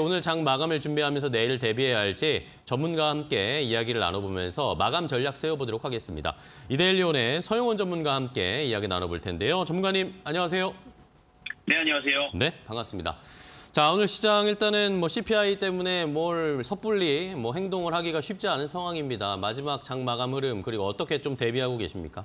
오늘 장 마감을 준비하면서 내일 대비해야 할지 전문가와 함께 이야기를 나눠보면서 마감 전략 세워보도록 하겠습니다. 이데일리온의 서용원 전문가와 함께 이야기 나눠볼 텐데요. 전문가님 안녕하세요. 네, 안녕하세요. 네, 반갑습니다. 자, 오늘 시장 일단은 뭐 CPI 때문에 뭘 섣불리 뭐 행동을 하기가 쉽지 않은 상황입니다. 마지막 장 마감 흐름 그리고 어떻게 좀 대비하고 계십니까?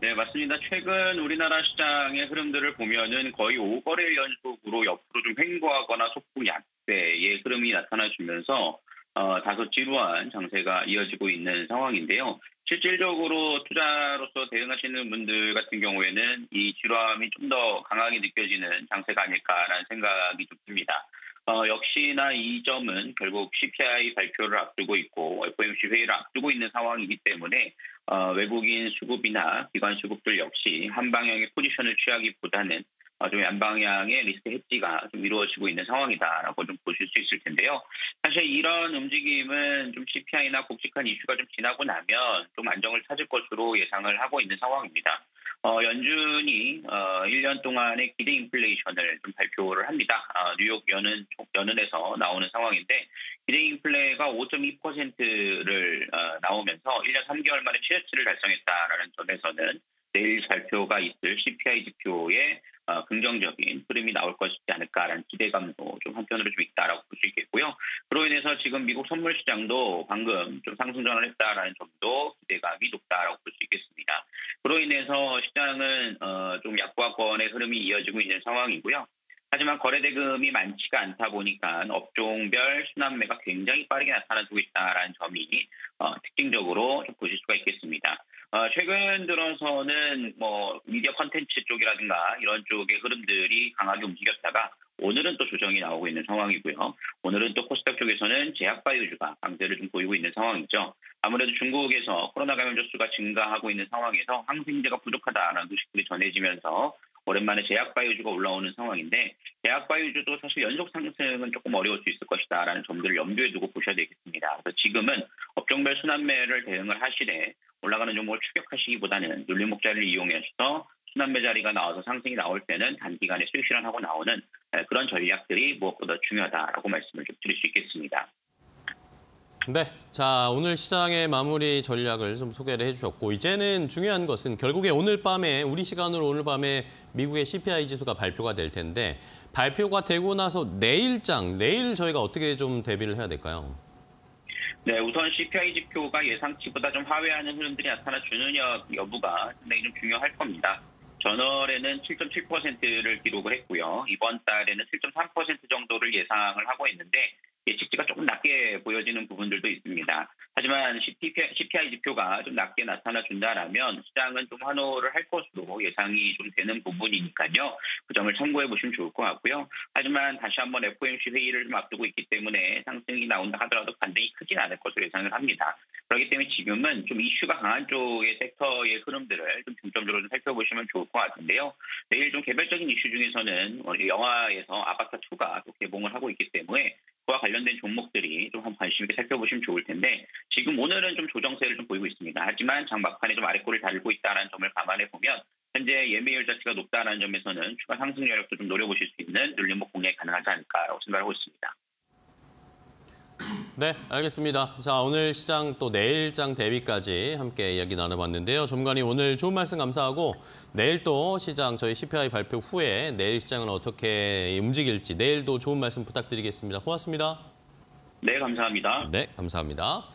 네, 맞습니다. 최근 우리나라 시장의 흐름들을 보면은 거의 5거래일 연속으로 옆으로 좀 횡보하거나 소폭 약세의 흐름이 나타나주면서 어, 다소 지루한 장세가 이어지고 있는 상황인데요. 실질적으로 투자로서 대응하시는 분들 같은 경우에는 이 지루함이 좀 더 강하게 느껴지는 장세가 아닐까라는 생각이 좀 듭니다. 어, 역시나 이 점은 결국 CPI 발표를 앞두고 있고 FOMC 회의를 앞두고 있는 상황이기 때문에 어, 외국인 수급이나 기관 수급들 역시 한 방향의 포지션을 취하기보다는 어, 좀 양방향의 리스크 해지가 좀 이루어지고 있는 상황이다라고 좀 보실 수 있을 텐데요. 사실 이런 움직임은 좀 CPI나 굵직한 이슈가 좀 지나고 나면 좀 안정을 찾을 것으로 예상을 하고 있는 상황입니다. 어, 연준이 어, 1년 동안의 기대 인플레이션을 좀 발표를 합니다. 어, 뉴욕 연은 연은에서 나오는 상황인데 기대 인플레가 5.2%를 어, 나오면서 1년 3개월 만에 최저치를 달성했다라는 점에서는 내일 발표가 있을 CPI 지표에 어, 긍정적인 흐름이 나올 것이지 않을까라는 기대감도 좀 한편으로 좀 있다라고 볼 수 있겠고요. 그로 인해서 지금 미국 선물 시장도 방금 좀 상승 전환을 했다라는 점도 기대감이 높다라고 볼 수 있겠습니다. 그로 인해서 시장은 어, 좀 약과권의 흐름이 이어지고 있는 상황이고요. 하지만 거래 대금이 많지가 않다 보니까 업종별 순환매가 굉장히 빠르게 나타나고 있다라는 점이 어, 특징적으로 좀 보실 수가 있겠습니다. 어, 최근 들어서는 뭐 미디어 컨텐츠 쪽이라든가 이런 쪽의 흐름들이 강하게 움직였다가 오늘은 또 조정이 나오고 있는 상황이고요. 오늘은 또 코스닥 쪽에서는 제약바이오주가 강세를 좀 보이고 있는 상황이죠. 아무래도 중국에서 코로나 감염자 수가 증가하고 있는 상황에서 항생제가 부족하다라는 소식들이 전해지면서 오랜만에 제약바이오주가 올라오는 상황인데 제약바이오주도 사실 연속 상승은 조금 어려울 수 있을 것이다라는 점들을 염두에 두고 보셔야 되겠습니다. 그래서 지금은 업종별 순환매를 대응을 하시되 올라가는 종목을 추격하시기보다는 눌림 목자리를 이용해서 순환매 자리가 나와서 상승이 나올 때는 단기간에 수익 실현하고 나오는 그런 전략들이 무엇보다 중요하다라고 말씀을 좀 드릴 수 있겠습니다. 네, 자 오늘 시장의 마무리 전략을 좀 소개를 해주셨고 이제는 중요한 것은 결국에 오늘 밤에 우리 시간으로 오늘 밤에 미국의 CPI 지수가 발표가 될 텐데 발표가 되고 나서 내일장 내일 저희가 어떻게 좀 대비를 해야 될까요? 네, 우선 CPI 지표가 예상치보다 좀 하회하는 흐름들이 나타나 주는 여부가 상당히 좀 중요할 겁니다. 전월에는 7.7%를 기록을 했고요. 이번 달에는 7.3% 정도를 예상을 하고 있는데 예측치가 조금 낮게 보여지는 부분들도 있습니다. 하지만 CPI 지표가 좀 낮게 나타나 준다라면 시장은 좀 환호를 할 것으로 예상이 좀 되는 부분이니까요. 그 점을 참고해 보시면 좋을 것 같고요. 하지만 다시 한번 FOMC 회의를 좀 앞두고 있기 때문에 상승이 나온다 하더라도 반등이 크진 않을 것으로 예상을 합니다. 그렇기 때문에 지금은 좀 이슈가 강한 쪽의 섹터의 흐름들을 좀 중점적으로 좀 살펴보시면 좋을 것 같은데요. 내일 좀 개별적인 이슈 중에서는 영화에서 아바타 2가 또 개봉을 하고 있기 때문에 그와 관련된 종목들이 좀 한번 관심 있게 살펴보시면 좋을 텐데 지금 오늘은 좀 조정세를 좀 보이고 있습니다. 하지만 장 막판에 좀 아래꼬를 달고 있다는 점을 감안해 보면 현재 예매율 자체가 높다는 점에서는 추가 상승 여력도 좀 노려보실 수 있는 눌림목 공략이 가능하지 않을까라고 생각하고 있습니다. 네, 알겠습니다. 자, 오늘 시장 또 내일장 대비까지 함께 이야기 나눠봤는데요. 전문가님 오늘 좋은 말씀 감사하고 내일 또 시장 저희 CPI 발표 후에 내일 시장은 어떻게 움직일지 내일도 좋은 말씀 부탁드리겠습니다. 고맙습니다. 네, 감사합니다. 네, 감사합니다.